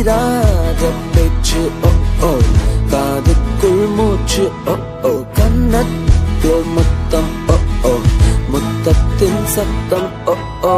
தீராத பேச்சு ஓ ஓ காதுக்குள் மூச்சு ஓ ஓ கண்ணத்தில் முத்தம் ஓ ஓ முத்தத்தின் சத்தம் ஓ ஓ